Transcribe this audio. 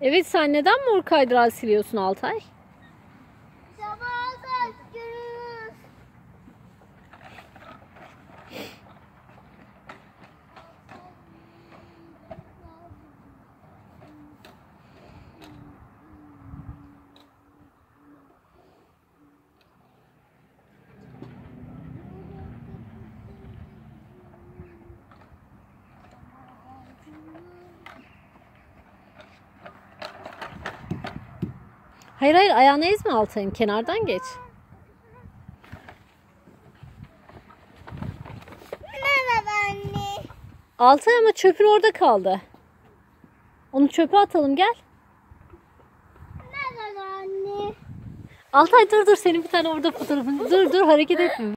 Evet sen neden mor kaydırağı siliyorsun Altay? Hayır hayır ayağını ezme Altay'ın kenardan geç. Merhaba anne. Altay ama çöpün orada kaldı. Onu çöpe atalım gel. Merhaba anne. Altay dur dur senin bir tane orada fotoğrafın. Dur dur hareket etme.